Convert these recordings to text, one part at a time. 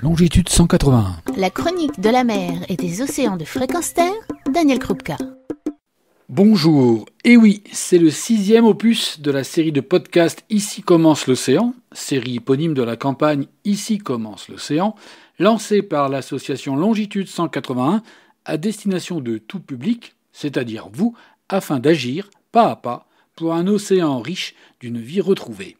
Longitude 181. La chronique de la mer et des océans de fréquence terre, Daniel Krupka. Bonjour. Et oui, c'est le sixième opus de la série de podcasts Ici commence l'océan, série éponyme de la campagne Ici commence l'océan, lancée par l'association Longitude 181 à destination de tout public, c'est-à-dire vous, afin d'agir pas à pas pour un océan riche d'une vie retrouvée.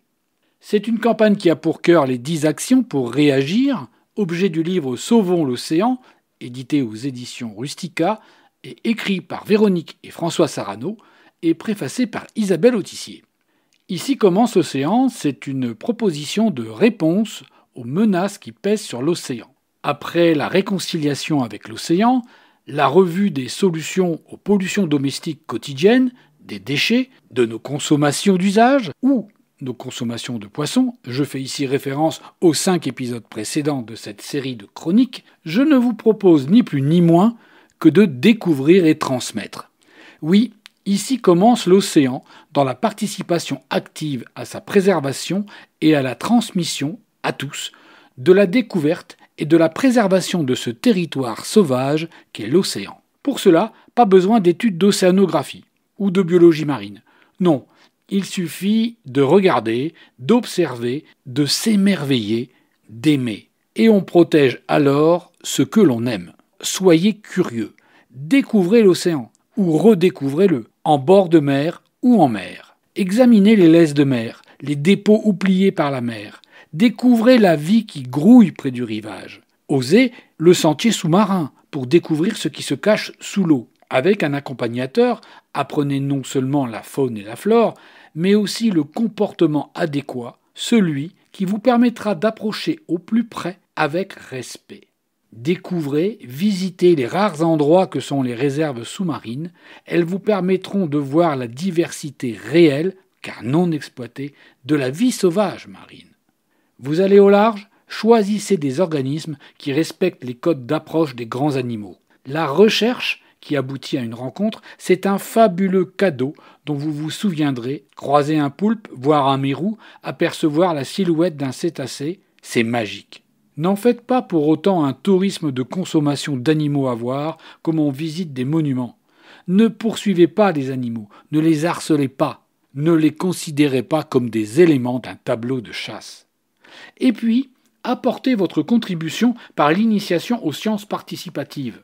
C'est une campagne qui a pour cœur les dix actions pour réagir, objet du livre Sauvons l'océan, édité aux éditions Rustica et écrit par Véronique et François Sarano et préfacé par Isabelle Autissier. Ici commence l'océan, c'est une proposition de réponse aux menaces qui pèsent sur l'océan. Après la réconciliation avec l'océan, la revue des solutions aux pollutions domestiques quotidiennes, des déchets, de nos consommations d'usage ou nos consommations de poissons, je fais ici référence aux cinq épisodes précédents de cette série de chroniques, je ne vous propose ni plus ni moins que de découvrir et transmettre. Oui, ici commence l'océan dans la participation active à sa préservation et à la transmission, à tous, de la découverte et de la préservation de ce territoire sauvage qu'est l'océan. Pour cela, pas besoin d'études d'océanographie ou de biologie marine. Non, il suffit de regarder, d'observer, de s'émerveiller, d'aimer. Et on protège alors ce que l'on aime. Soyez curieux. Découvrez l'océan, ou redécouvrez-le, en bord de mer ou en mer. Examinez les laisses de mer, les dépôts oubliés par la mer. Découvrez la vie qui grouille près du rivage. Osez le sentier sous-marin pour découvrir ce qui se cache sous l'eau. Avec un accompagnateur, apprenez non seulement la faune et la flore, mais aussi le comportement adéquat, celui qui vous permettra d'approcher au plus près avec respect. Découvrez, visitez les rares endroits que sont les réserves sous-marines, elles vous permettront de voir la diversité réelle, car non exploitée, de la vie sauvage marine. Vous allez au large? Choisissez des organismes qui respectent les codes d'approche des grands animaux. La recherche qui aboutit à une rencontre, c'est un fabuleux cadeau dont vous vous souviendrez. Croiser un poulpe, voir un mérou, apercevoir la silhouette d'un cétacé, c'est magique. N'en faites pas pour autant un tourisme de consommation d'animaux à voir comme on visite des monuments. Ne poursuivez pas les animaux, ne les harcelez pas, ne les considérez pas comme des éléments d'un tableau de chasse. Et puis, apportez votre contribution par l'initiation aux sciences participatives.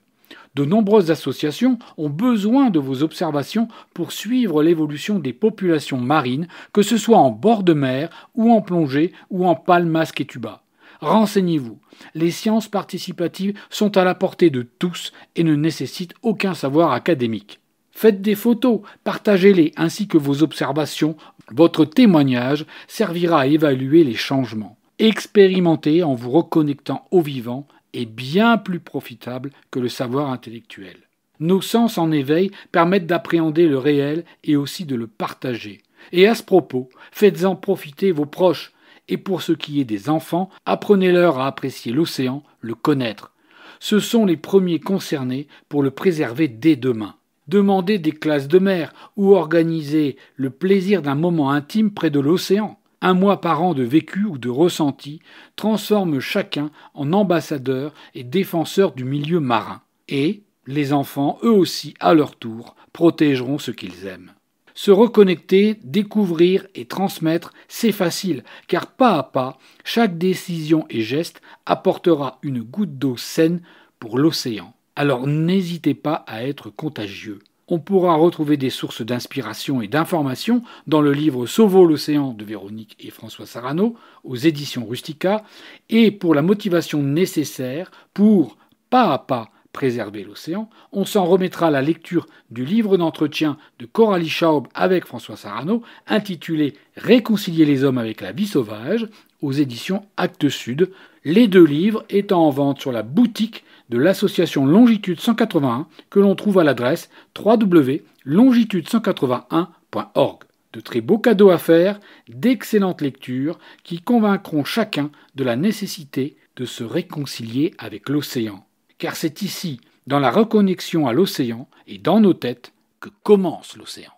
De nombreuses associations ont besoin de vos observations pour suivre l'évolution des populations marines, que ce soit en bord de mer ou en plongée ou en palmasque et tuba. Renseignez-vous. Les sciences participatives sont à la portée de tous et ne nécessitent aucun savoir académique. Faites des photos, partagez-les ainsi que vos observations. Votre témoignage servira à évaluer les changements. Expérimentez en vous reconnectant au vivant est bien plus profitable que le savoir intellectuel. Nos sens en éveil permettent d'appréhender le réel et aussi de le partager. Et à ce propos, faites-en profiter vos proches, et pour ce qui est des enfants, apprenez-leur à apprécier l'océan, le connaître. Ce sont les premiers concernés pour le préserver dès demain. Demandez des classes de mer ou organisez le plaisir d'un moment intime près de l'océan un mois par an de vécu ou de ressenti transforme chacun en ambassadeur et défenseur du milieu marin. Et les enfants, eux aussi, à leur tour, protégeront ce qu'ils aiment. Se reconnecter, découvrir et transmettre, c'est facile, car pas à pas, chaque décision et geste apportera une goutte d'eau saine pour l'océan. Alors n'hésitez pas à être contagieux. On pourra retrouver des sources d'inspiration et d'information dans le livre Sauvons l'océan de Véronique et François Sarano aux éditions Rustica et pour la motivation nécessaire pour, pas à pas, préserver l'océan, on s'en remettra à la lecture du livre d'entretien de Coralie Schaub avec François Sarano intitulé Réconcilier les hommes avec la vie sauvage aux éditions Actes Sud, les deux livres étant en vente sur la boutique de l'association Longitude 181 que l'on trouve à l'adresse www.longitude181.org. De très beaux cadeaux à faire, d'excellentes lectures qui convaincront chacun de la nécessité de se réconcilier avec l'océan. Car c'est ici, dans la reconnexion à l'océan et dans nos têtes, que commence l'océan.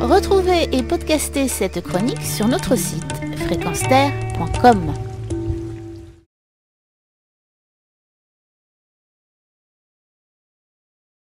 Retrouvez et podcastez cette chronique sur notre site fréquence